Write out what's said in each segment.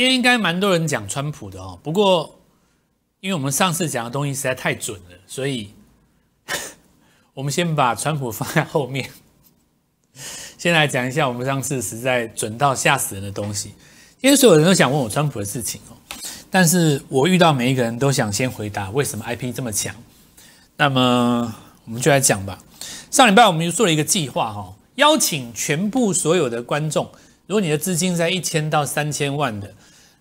今天应该蛮多人讲川普的哦，不过因为我们上次讲的东西实在太准了，所以 我们先把川普放在后面，先来讲一下我们上次实在准到吓死人的东西。因为所有人都想问我川普的事情哦，但是我遇到每一个人都想先回答为什么 IP 这么强。那么我们就来讲吧。上礼拜我们就做了一个计划哈，邀请全部所有的观众，如果你的资金在一千到三千万的，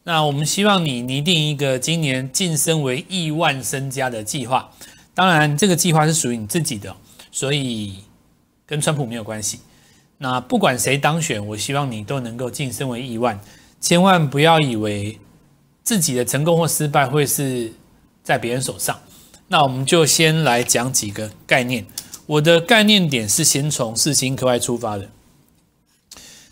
那我们希望你拟定一个今年晋升为亿万身家的计划。当然，这个计划是属于你自己的，所以跟川普没有关系。那不管谁当选，我希望你都能够晋升为亿万。千万不要以为自己的成功或失败会是在别人手上。那我们就先来讲几个概念。我的概念点是先从四星科外出发的。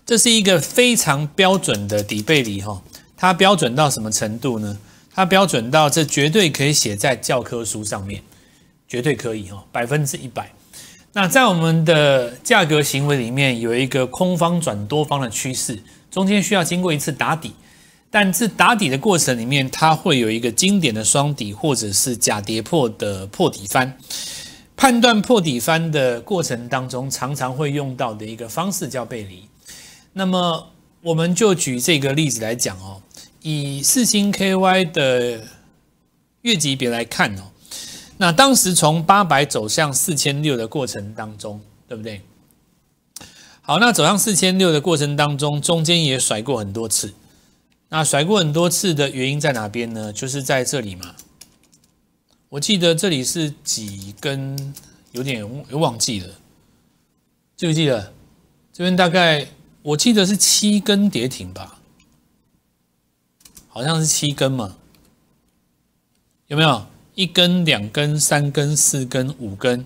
这是一个非常标准的底背离哈，它标准到什么程度呢？它标准到这绝对可以写在教科书上面，绝对可以哈，百分之一百。那在我们的价格行为里面，有一个空方转多方的趋势。中间需要经过一次打底，但是打底的过程里面，它会有一个经典的双底或者是假跌破的破底翻。判断破底翻的过程当中，常常会用到的一个方式叫背离。那么我们就举这个例子来讲哦，以四星 KY 的月级别来看哦，那当时从八百走向四千六的过程当中，对不对？好，那走向四千六的过程当中，中间也甩过很多次。那甩过很多次的原因在哪边呢？就是在这里嘛。我记得这里是几根，有点有忘记了，记不记得？这边大概我记得是七根跌停吧，好像是七根嘛。有没有一根、两根、三根、四根、五根？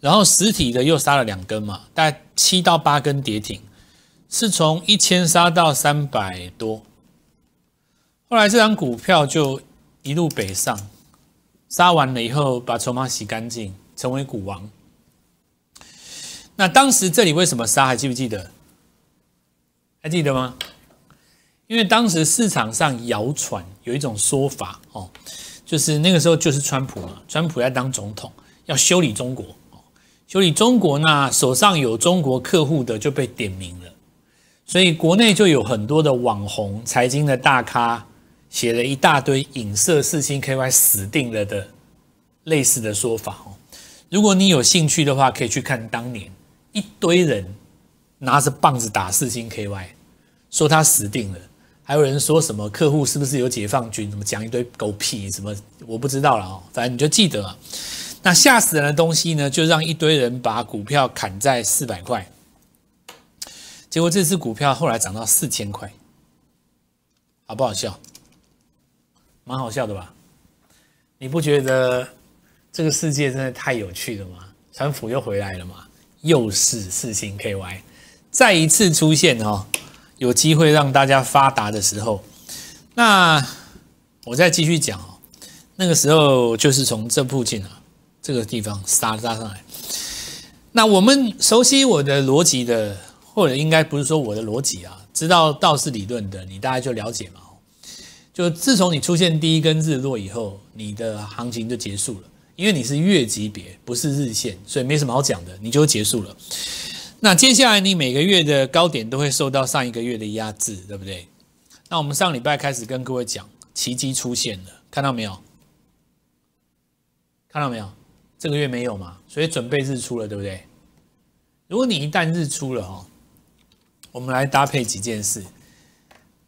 然后实体的又杀了两根嘛，大概七到八根跌停，是从一千杀到三百多。后来这张股票就一路北上，杀完了以后把筹码洗干净，成为股王。那当时这里为什么杀？还记不记得？还记得吗？因为当时市场上谣传有一种说法哦，就是那个时候就是川普嘛，川普要当总统，要修理中国。修理中国，那手上有中国客户的就被点名了，所以国内就有很多的网红、财经的大咖写了一大堆影射四星 KY 死定了的类似的说法哦。如果你有兴趣的话，可以去看当年一堆人拿着棒子打四星 KY，说他死定了，还有人说什么客户是不是有解放军，怎么讲一堆狗屁，什么我不知道了哦，反正你就记得啊。那吓死人的东西呢？就让一堆人把股票砍在四百块，结果这次股票后来涨到四千块，好不好笑？蛮好笑的吧？你不觉得这个世界真的太有趣了吗？川普又回来了嘛？又是四星 KY，再一次出现哦，有机会让大家发达的时候，那我再继续讲哦。那个时候就是从这附近啊。这个地方杀杀上来，那我们熟悉我的逻辑的，或者应该不是说我的逻辑啊，知道道氏理论的，你大概就了解嘛。就自从你出现第一根日落以后，你的行情就结束了，因为你是月级别，不是日线，所以没什么好讲的，你就结束了。那接下来你每个月的高点都会受到上一个月的压制，对不对？那我们上礼拜开始跟各位讲，奇迹出现了，看到没有？看到没有？这个月没有嘛，所以准备日出了，对不对？如果你一旦日出了哦，我们来搭配几件事。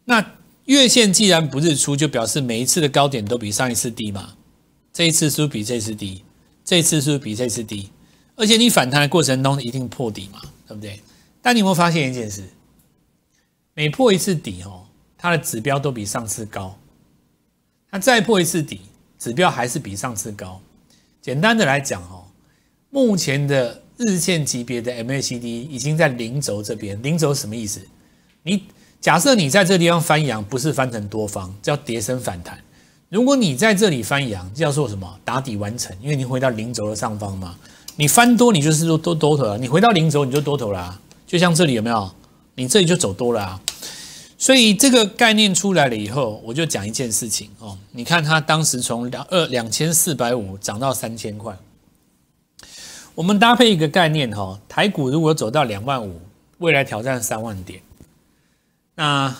那月线既然不日出，就表示每一次的高点都比上一次低嘛。这一次是不是比这次低？这一次是不是比这次低？而且你反弹的过程中一定破底嘛，对不对？但你有没有发现一件事？每破一次底哦，它的指标都比上次高。它再破一次底，指标还是比上次高。简单的来讲哦，目前的日线级别的 MACD 已经在零轴这边。零轴什么意思？你假设你在这地方翻阳，不是翻成多方，叫跌升反弹。如果你在这里翻阳，叫做什么？打底完成，因为你回到零轴的上方嘛。你翻多，你就是说多多头了。你回到零轴，你就多头了。就像这里有没有？你这里就走多了啊。所以这个概念出来了以后，我就讲一件事情哦。你看它当时从两二两千四百五涨到三千块，我们搭配一个概念哈，台股如果走到两万五，未来挑战三万点，那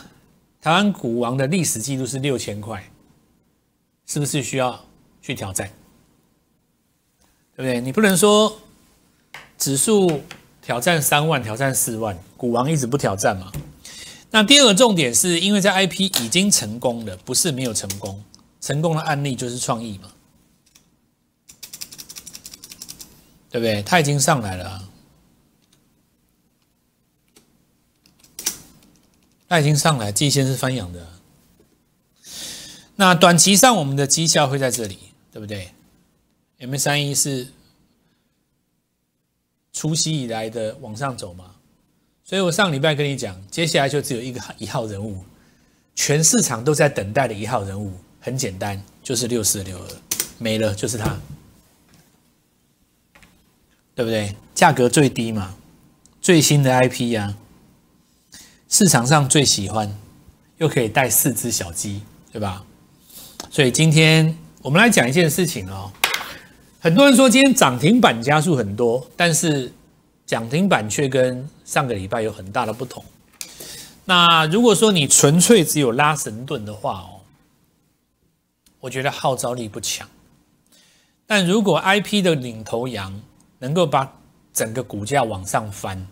台湾股王的历史记录是六千块，是不是需要去挑战？对不对？你不能说指数挑战三万，挑战四万，股王一直不挑战嘛？那第二个重点是因为在 IP 已经成功了，不是没有成功，成功的案例就是创意嘛，对不对？它已经上来了，它已经上来，季线是翻阳的。那短期上我们的绩效会在这里，对不对？M 三一是除夕以来的往上走嘛？所以我上礼拜跟你讲，接下来就只有一个一号人物，全市场都在等待的一号人物，很简单，就是六四六二，没了就是它，对不对？价格最低嘛，最新的 IP 呀，市场上最喜欢，又可以带四只小鸡，对吧？所以今天我们来讲一件事情哦，很多人说今天涨停板加速很多，但是。涨停板却跟上个礼拜有很大的不同。那如果说你纯粹只有拉神盾的话哦，我觉得号召力不强。但如果 IP 的领头羊能够把整个股价往上翻，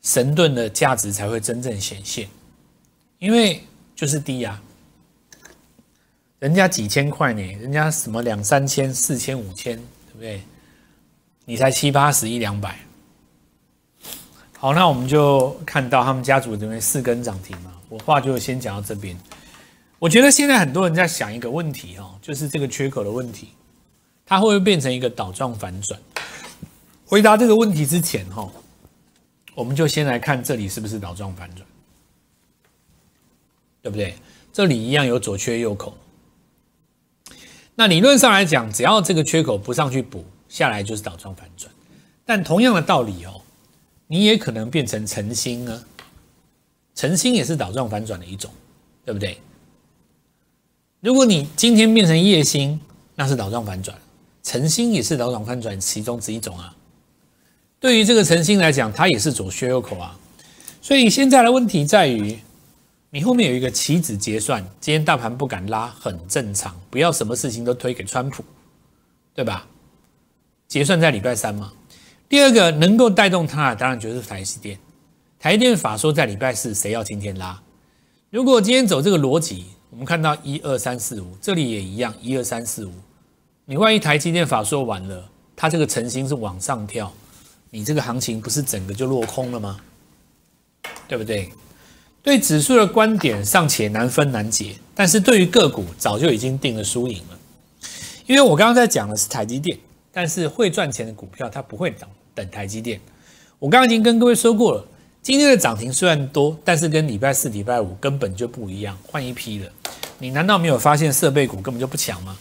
神盾的价值才会真正显现。因为就是低呀，人家几千块呢，人家什么两三千、四千、五千，对不对？你才七八十、一两百。好，那我们就看到他们家族这边四根涨停嘛。我话就先讲到这边。我觉得现在很多人在想一个问题哦，就是这个缺口的问题，它会不会变成一个倒状反转？回答这个问题之前哈，我们就先来看这里是不是倒状反转，对不对？这里一样有左缺右口。那理论上来讲，只要这个缺口不上去补下来，就是倒状反转。但同样的道理哦。你也可能变成晨星啊，晨星也是倒状反转的一种，对不对？如果你今天变成夜星，那是倒状反转，晨星也是倒状反转其中之一种啊。对于这个晨星来讲，它也是左缺右口啊。所以现在的问题在于，你后面有一个棋子结算，今天大盘不敢拉，很正常，不要什么事情都推给川普，对吧？结算在礼拜三嘛。第二个能够带动它的，当然就是台积电。台电法说在礼拜四，谁要今天拉？如果今天走这个逻辑，我们看到一二三四五，这里也一样，一二三四五。你万一台积电法说完了，它这个成型是往上跳，你这个行情不是整个就落空了吗？对不对？对指数的观点尚且难分难解，但是对于个股早就已经定了输赢了。因为我刚刚在讲的是台积电，但是会赚钱的股票它不会涨。等台积电，我刚刚已经跟各位说过了，今天的涨停虽然多，但是跟礼拜四、礼拜五根本就不一样，换一批了。你难道没有发现设备股根本就不强吗？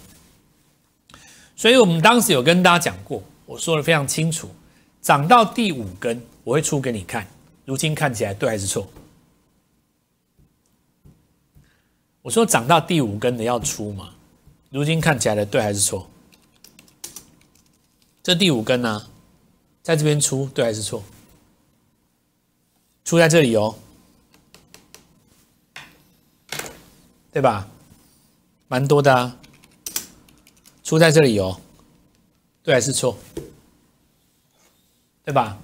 所以我们当时有跟大家讲过，我说的非常清楚，涨到第五根我会出给你看。如今看起来对还是错？我说涨到第五根的要出嘛？如今看起来的对还是错？这第五根呢？在这边出对还是错？出在这里哦，对吧？蛮多的啊，出在这里哦，对还是错？对吧？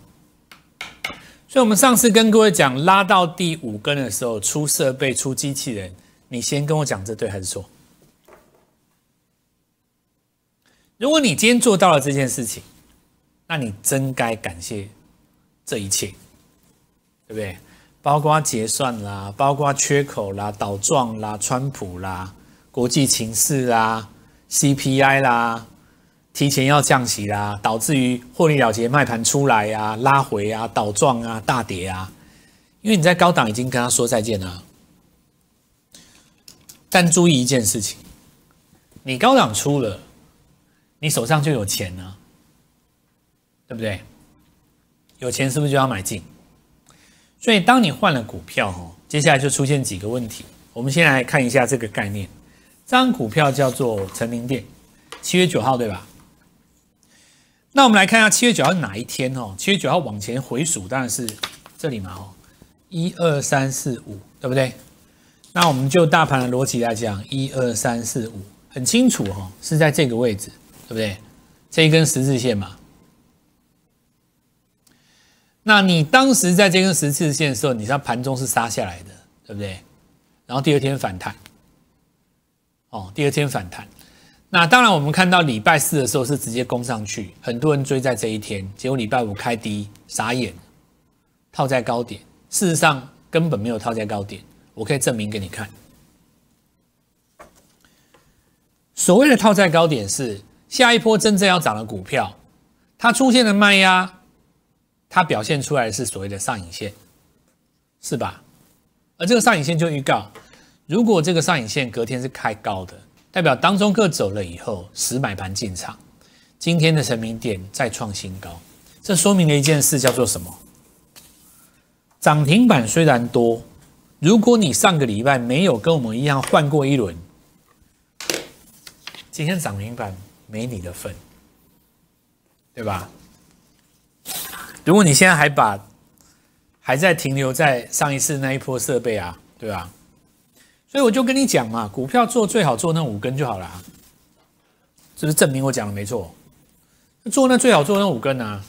所以，我们上次跟各位讲拉到第五根的时候，出设备、出机器人，你先跟我讲这对还是错？如果你今天做到了这件事情。那你真该感谢这一切，对不对？包括结算啦，包括缺口啦、倒撞啦、川普啦、国际情势啦、CPI 啦、提前要降息啦，导致于获利了结卖盘出来呀、拉回啊、倒撞啊、大跌啊。因为你在高档已经跟他说再见了，但注意一件事情，你高档出了，你手上就有钱呢。对不对？有钱是不是就要买进？所以当你换了股票哦，接下来就出现几个问题。我们先来看一下这个概念，这张股票叫做成林店，七月九号对吧？那我们来看一下七月九号是哪一天哦？七月九号往前回数当然是这里嘛哦，一二三四五，对不对？那我们就大盘的逻辑来讲，一二三四五很清楚哈，是在这个位置，对不对？这一根十字线嘛。那你当时在这根十字线的时候，你知道盘中是杀下来的，对不对？然后第二天反弹，哦，第二天反弹。那当然，我们看到礼拜四的时候是直接攻上去，很多人追在这一天，结果礼拜五开低，傻眼，套在高点。事实上根本没有套在高点，我可以证明给你看。所谓的套在高点是下一波真正要涨的股票，它出现了卖压。它表现出来的是所谓的上影线，是吧？而这个上影线就预告，如果这个上影线隔天是开高的，代表当中各走了以后，实买盘进场，今天的成名点再创新高，这说明了一件事，叫做什么？涨停板虽然多，如果你上个礼拜没有跟我们一样换过一轮，今天涨停板没你的份，对吧？如果你现在还把还在停留在上一次那一波设备啊，对吧？所以我就跟你讲嘛，股票做最好做那五根就好了，是不是证明我讲的没错？做那最好做那五根啊。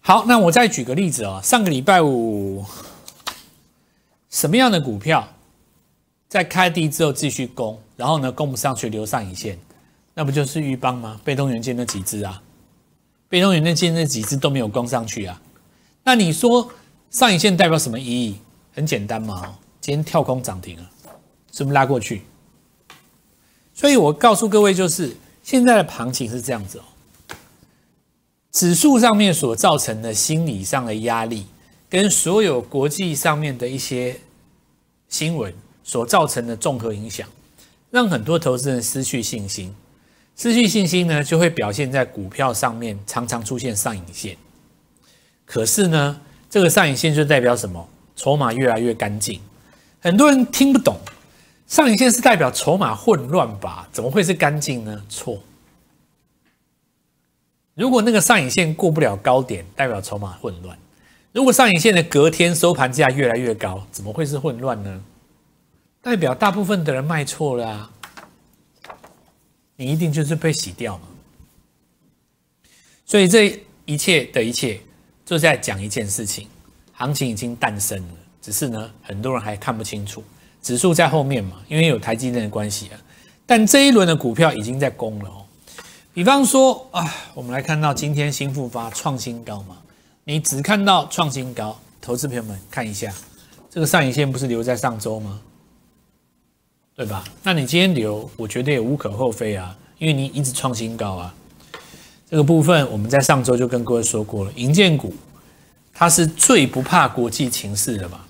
好，那我再举个例子哦，上个礼拜五什么样的股票在开低之后继续攻，然后呢攻不上去留上影线，那不就是玉邦吗？被动元件那几只啊？被动元件那几只都没有攻上去啊，那你说上影线代表什么意义？很简单嘛，今天跳空涨停了，是不是拉过去？所以我告诉各位，就是现在的行情是这样子哦，指数上面所造成的心理上的压力，跟所有国际上面的一些新闻所造成的综合影响，让很多投资人失去信心。失去信心呢，就会表现在股票上面，常常出现上影线。可是呢，这个上影线就代表什么？筹码越来越干净。很多人听不懂，上影线是代表筹码混乱吧？怎么会是干净呢？错。如果那个上影线过不了高点，代表筹码混乱；如果上影线的隔天收盘价越来越高，怎么会是混乱呢？代表大部分的人卖错了啊。你一定就是被洗掉嘛？所以这一切的一切，就在讲一件事情：行情已经诞生了，只是呢，很多人还看不清楚。指数在后面嘛，因为有台积电的关系啊。但这一轮的股票已经在攻了哦。比方说啊，我们来看到今天新复发创新高嘛，你只看到创新高，投资朋友们看一下，这个上影线不是留在上周吗？对吧？那你今天留，我觉得也无可厚非啊，因为你一直创新高啊。这个部分我们在上周就跟各位说过了，银建股它是最不怕国际情势的嘛。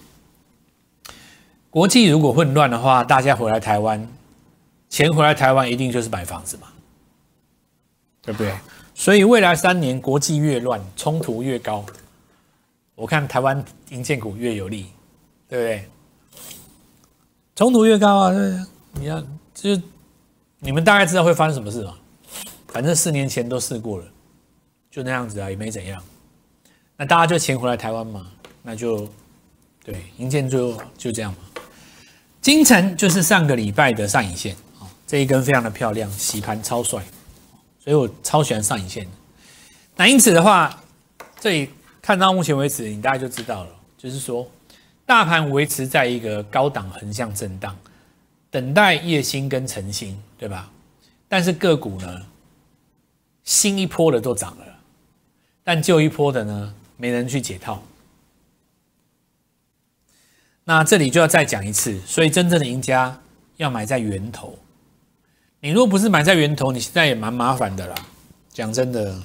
国际如果混乱的话，大家回来台湾，钱回来台湾一定就是买房子嘛，对不对？所以未来三年国际越乱，冲突越高，我看台湾银建股越有利，对不对？冲突越高啊，对，你要就你们大概知道会发生什么事吗？反正四年前都试过了，就那样子啊，也没怎样。那大家就钱回来台湾嘛，那就对，银建就就这样嘛。金城就是上个礼拜的上影线啊，这一根非常的漂亮，洗盘超帅，所以我超喜欢上影线。那因此的话，这里看到目前为止，你大概就知道了，就是说。大盘维持在一个高档横向震荡，等待夜星跟晨星，对吧？但是个股呢，新一波的都涨了，但旧一波的呢，没人去解套。那这里就要再讲一次，所以真正的赢家要买在源头。你如果不是买在源头，你现在也蛮麻烦的啦。讲真的，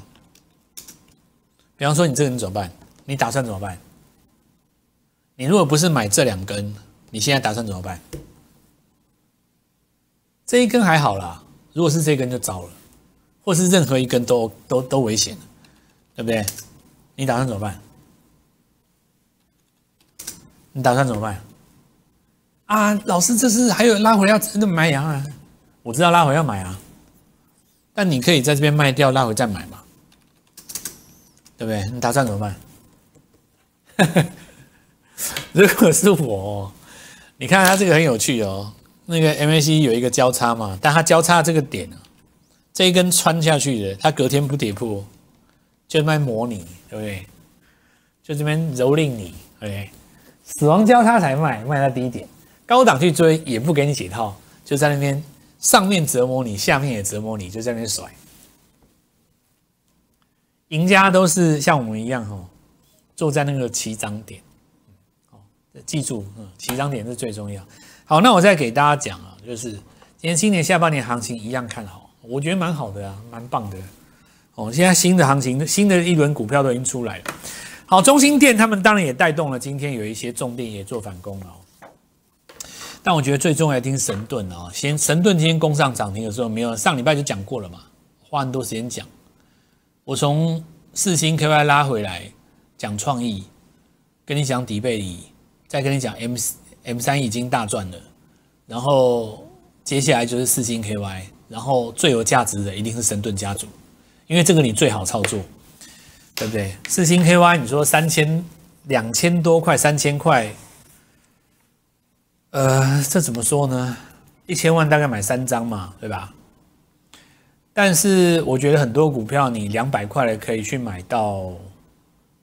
比方说你这个人怎么办？你打算怎么办？你如果不是买这两根，你现在打算怎么办？这一根还好啦，如果是这根就糟了，或是任何一根都都都危险，对不对？你打算怎么办？你打算怎么办？啊，老师，这是还有拉回来要真的买羊？啊？我知道拉回要买啊，但你可以在这边卖掉，拉回再买嘛，对不对？你打算怎么办？如果是我，你看它这个很有趣哦，那个 MAC 有一个交叉嘛，但它交叉这个点啊，这一根穿下去的，它隔天不跌破，就卖模拟，对不对？就这边蹂躏你，OK？死亡交叉才卖，卖到低点，高档去追也不给你解套，就在那边上面折磨你，下面也折磨你，就在那甩。赢家都是像我们一样哦，坐在那个起涨点，好，记住，嗯，起涨点是最重要。好，那我再给大家讲啊，就是今天今年下半年行情一样看好，我觉得蛮好的啊，蛮棒的。哦，现在新的行情，新的一轮股票都已经出来了。好，中心店他们当然也带动了今天有一些重店也做反攻了。但我觉得最重要的听神盾哦，先神盾今天攻上涨停的时候，没有上礼拜就讲过了嘛，花很多时间讲。我从四星 KY 拉回来讲创意，跟你讲底贝里，再跟你讲 M M 三已经大赚了，然后接下来就是四星 KY，然后最有价值的一定是神盾家族，因为这个你最好操作。对不对？四星 KY，你说三千两千多块，三千块，呃，这怎么说呢？一千万大概买三张嘛，对吧？但是我觉得很多股票，你两百块可以去买到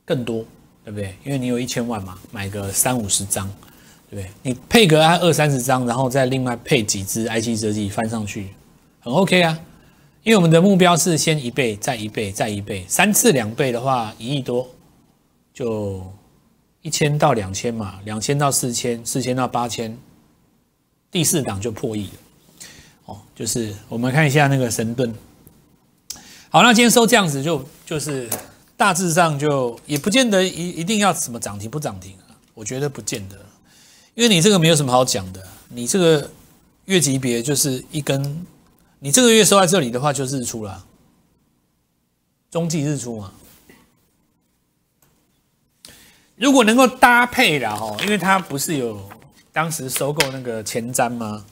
更多，对不对？因为你有一千万嘛，买个三五十张，对不对？你配个二三十张，然后再另外配几只 IC 设计翻上去，很 OK 啊。因为我们的目标是先一倍，再一倍，再一倍，三次两倍的话，一亿多，就一千到两千嘛，两千到四千，四千到八千，第四档就破亿了。哦，就是我们看一下那个神盾。好，那今天收这样子，就就是大致上就也不见得一一定要什么涨停不涨停啊，我觉得不见得，因为你这个没有什么好讲的，你这个月级别就是一根。你这个月收在这里的话，就日出了，中继日出嘛。如果能够搭配的哈，因为它不是有当时收购那个前瞻吗？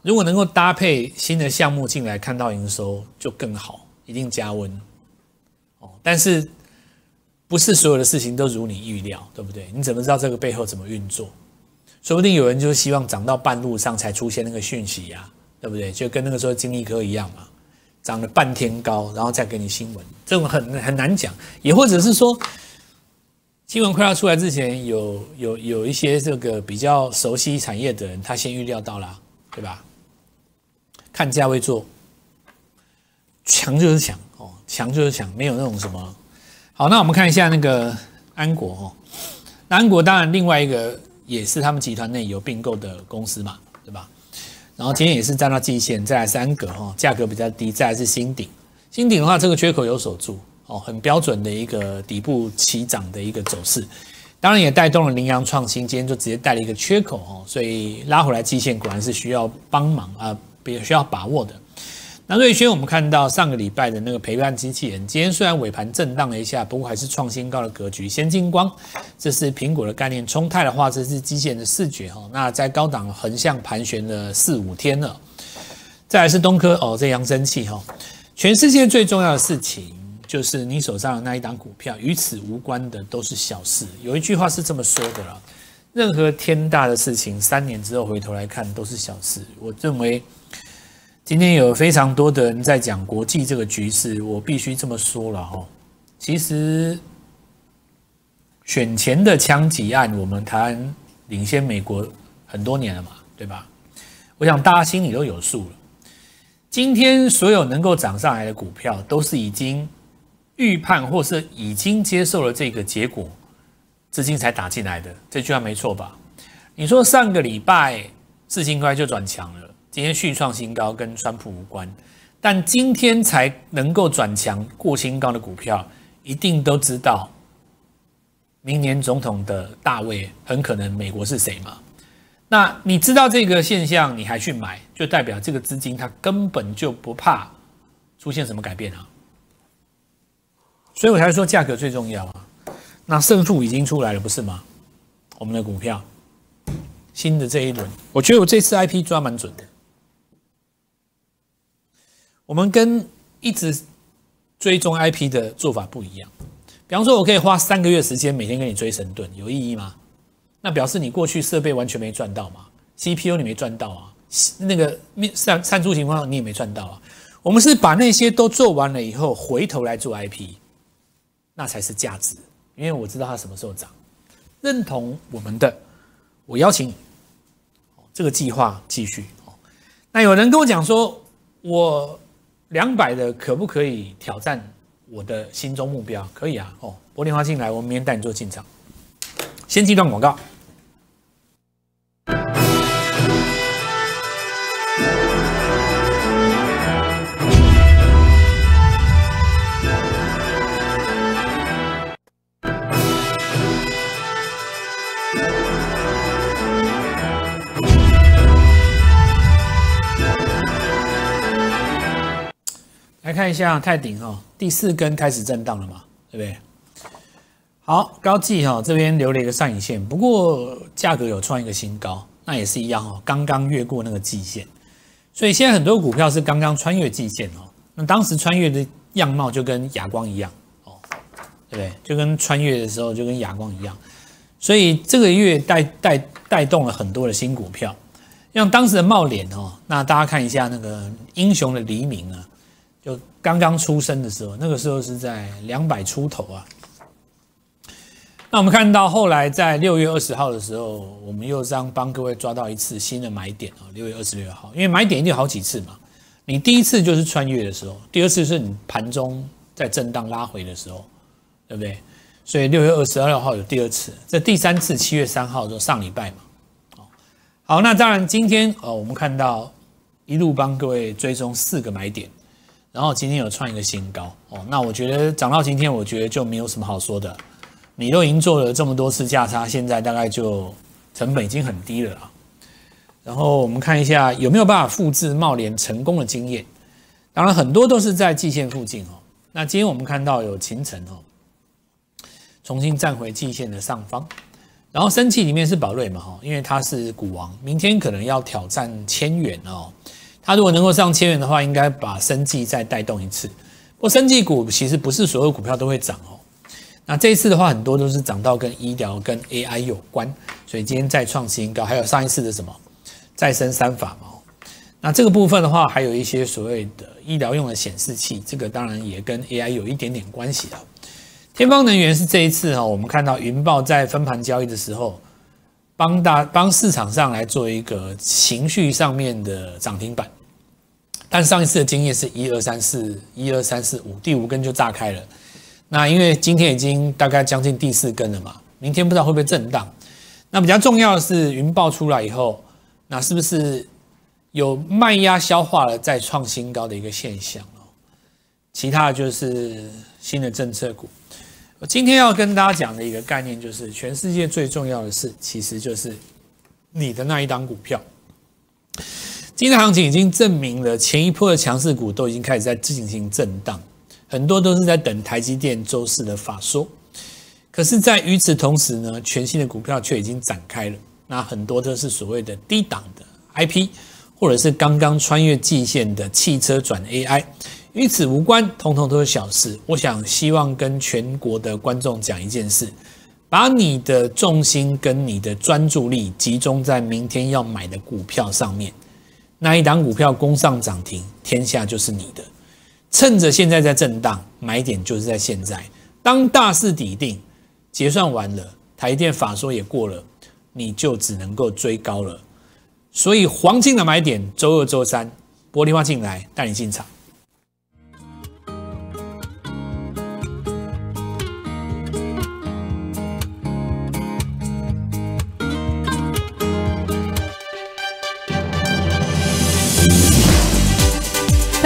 如果能够搭配新的项目进来，看到营收就更好，一定加温。哦，但是不是所有的事情都如你预料，对不对？你怎么知道这个背后怎么运作？说不定有人就希望涨到半路上才出现那个讯息呀。对不对？就跟那个时候金立科一样嘛，涨了半天高，然后再给你新闻，这种很很难讲。也或者是说，新闻快要出来之前，有有有一些这个比较熟悉产业的人，他先预料到了，对吧？看价位做，强就是强哦，强就是强，没有那种什么。好，那我们看一下那个安国哦，安国当然另外一个也是他们集团内有并购的公司嘛，对吧？然后今天也是站到季线，再来三个哈，价格比较低，再来是新鼎，新鼎的话，这个缺口有守住哦，很标准的一个底部起涨的一个走势，当然也带动了羚羊创新，今天就直接带了一个缺口哦，所以拉回来季线果然是需要帮忙啊，也需要把握的。那瑞轩，我们看到上个礼拜的那个陪伴机器人，今天虽然尾盘震荡了一下，不过还是创新高的格局。先进光，这是苹果的概念；冲泰的话，这是机器人的视觉哈。那在高档横向盘旋了四五天了。再来是东科哦，这扬声器哈。全世界最重要的事情，就是你手上的那一档股票，与此无关的都是小事。有一句话是这么说的了：任何天大的事情，三年之后回头来看都是小事。我认为。今天有非常多的人在讲国际这个局势，我必须这么说了哈。其实选前的枪击案，我们台湾领先美国很多年了嘛，对吧？我想大家心里都有数了。今天所有能够涨上来的股票，都是已经预判或是已经接受了这个结果，资金才打进来的。这句话没错吧？你说上个礼拜四星快就转强了。今天续创新高跟川普无关，但今天才能够转强过新高的股票，一定都知道明年总统的大位很可能美国是谁吗？那你知道这个现象，你还去买，就代表这个资金它根本就不怕出现什么改变啊！所以我才说价格最重要啊！那胜负已经出来了，不是吗？我们的股票，新的这一轮，我觉得我这次 IP 抓蛮准的。我们跟一直追踪 IP 的做法不一样。比方说，我可以花三个月时间每天给你追神盾，有意义吗？那表示你过去设备完全没赚到嘛？CPU 你没赚到啊？那个散散出情况你也没赚到啊？我们是把那些都做完了以后，回头来做 IP，那才是价值。因为我知道它什么时候涨。认同我们的，我邀请你，这个计划继续。那有人跟我讲说，我。两百的可不可以挑战我的心中目标？可以啊，哦，拨电话进来，我们明天带你做进场。先记段广告。来看一下泰鼎哈，第四根开始震荡了嘛，对不对？好，高技哈这边留了一个上影线，不过价格有创一个新高，那也是一样哦，刚刚越过那个季线，所以现在很多股票是刚刚穿越季线哦。那当时穿越的样貌就跟哑光一样哦，对不对？就跟穿越的时候就跟哑光一样，所以这个月带带带动了很多的新股票，像当时的茂联哦，那大家看一下那个英雄的黎明啊。就刚刚出生的时候，那个时候是在两百出头啊。那我们看到后来在六月二十号的时候，我们又将帮各位抓到一次新的买点啊。六月二十六号，因为买点一定好几次嘛。你第一次就是穿越的时候，第二次是你盘中在震荡拉回的时候，对不对？所以六月二十二号有第二次，这第三次七月三号就上礼拜嘛。好，那当然今天哦，我们看到一路帮各位追踪四个买点。然后今天有创一个新高哦，那我觉得涨到今天，我觉得就没有什么好说的。你都已经做了这么多次价差，现在大概就成本已经很低了啊。然后我们看一下有没有办法复制茂联成功的经验。当然很多都是在季线附近哦。那今天我们看到有秦城哦，重新站回季线的上方。然后升气里面是宝瑞嘛哈，因为它是股王，明天可能要挑战千元哦。它如果能够上千元的话，应该把生技再带动一次。不过生技股其实不是所有股票都会涨哦。那这一次的话，很多都是涨到跟医疗、跟 AI 有关，所以今天再创新高。还有上一次的什么再生三法嘛。那这个部分的话，还有一些所谓的医疗用的显示器，这个当然也跟 AI 有一点点关系的。天方能源是这一次哈，我们看到云豹在分盘交易的时候。帮大帮市场上来做一个情绪上面的涨停板，但上一次的经验是一二三四一二三四五第五根就炸开了，那因为今天已经大概将近第四根了嘛，明天不知道会不会震荡。那比较重要的是云爆出来以后，那是不是有卖压消化了再创新高的一个现象哦？其他的就是新的政策股。我今天要跟大家讲的一个概念，就是全世界最重要的事，其实就是你的那一档股票。今天行情已经证明了，前一波的强势股都已经开始在进行震荡，很多都是在等台积电周四的法说。可是，在与此同时呢，全新的股票却已经展开了，那很多都是所谓的低档的 IP，或者是刚刚穿越季线的汽车转 AI。与此无关，通通都是小事。我想希望跟全国的观众讲一件事：把你的重心跟你的专注力集中在明天要买的股票上面。那一档股票攻上涨停，天下就是你的。趁着现在在震荡，买点就是在现在。当大势底定，结算完了，台电法说也过了，你就只能够追高了。所以黄金的买点，周二、周三玻璃花进来带你进场。